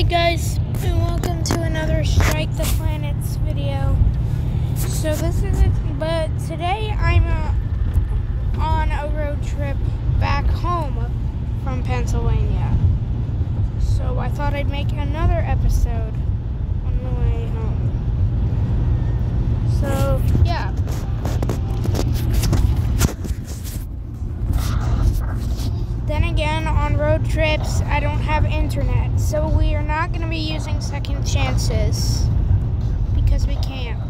Hey guys, and welcome to another Strike the Planets video. So this is it, but today I'm uh, on a road trip back home from Pennsylvania. So I thought I'd make another episode on the way home. I don't have internet, so we are not going to be using second chances because we can't.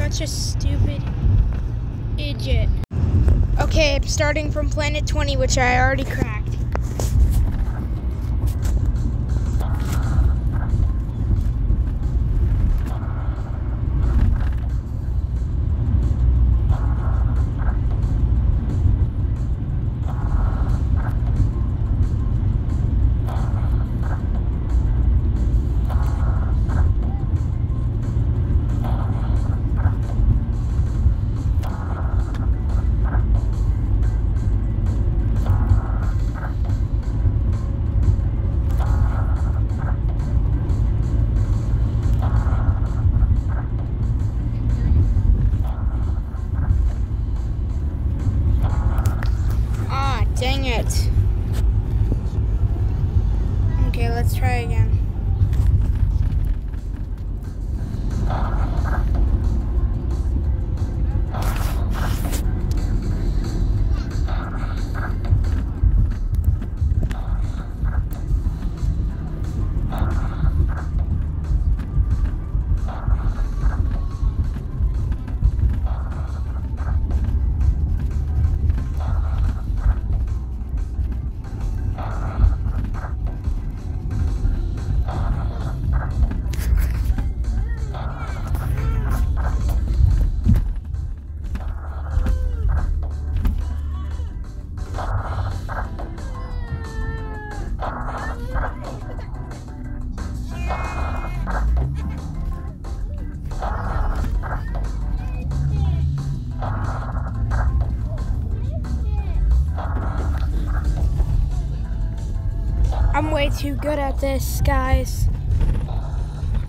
Such a stupid idiot. Okay, I'm starting from planet 20, which I already cracked. Too good at this, guys.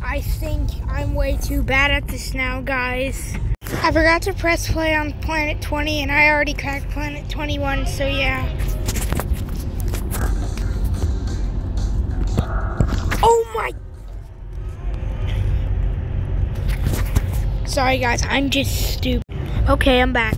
I think I'm way too bad at this now, guys. I forgot to press play on Planet 20, and I already cracked Planet 21, so yeah. Oh my! Sorry, guys, I'm just stupid. Okay, I'm back.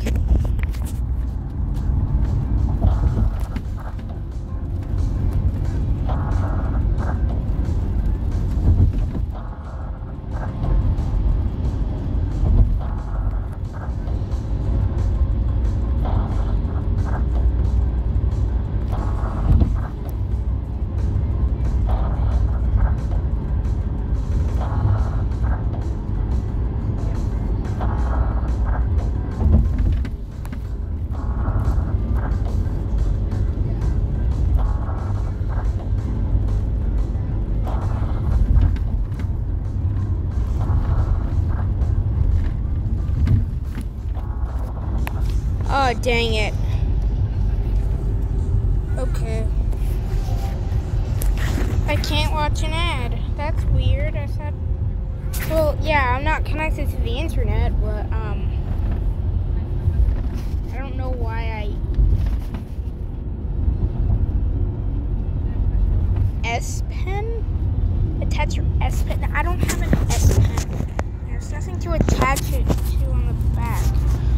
Oh, dang it. Okay. I can't watch an ad. That's weird. I said, well, yeah, I'm not connected to the internet, but, um, I don't know why I S Pen? Attach your S Pen? I don't have an S Pen. There's nothing to attach it to on the back.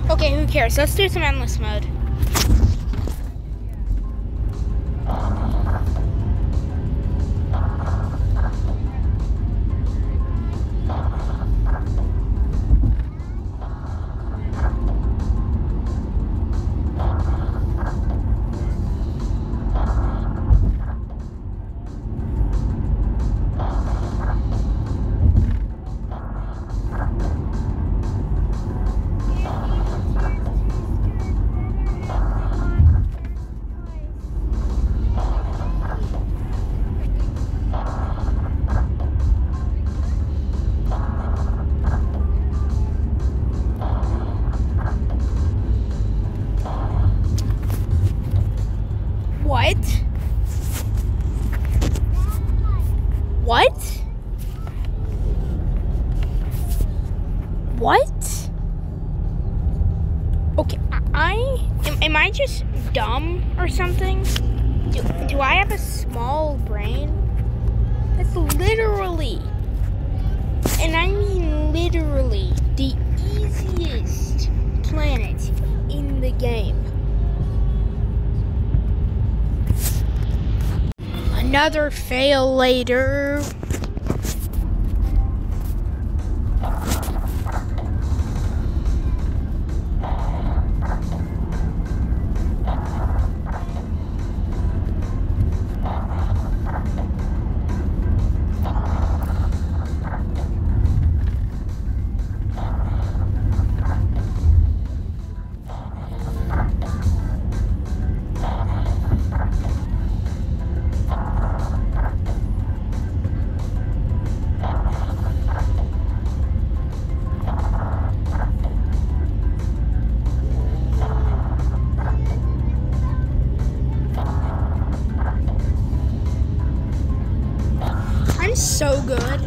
Okay, who cares? Let's do some endless mode. Dumb or something? Do, do I have a small brain? That's literally, and I mean literally, the easiest planet in the game. Another fail later. So good.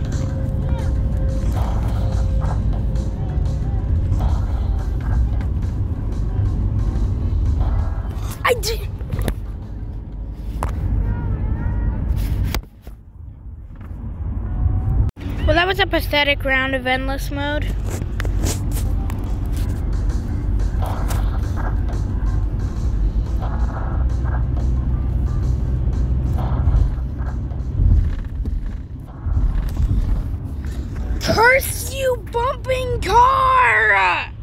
I did. Well, that was a pathetic round of endless mode. You, bumping car!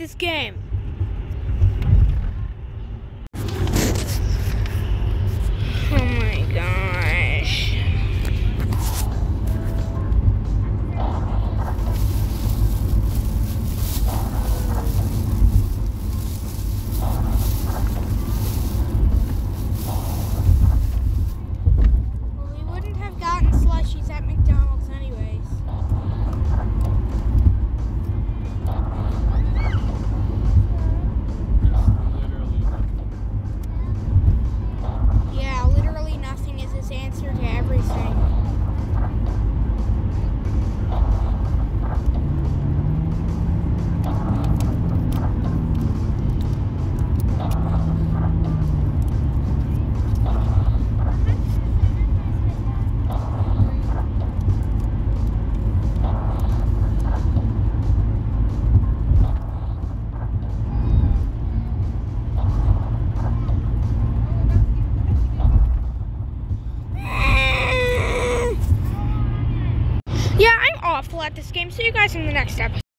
This game. Game. See you guys in the next episode.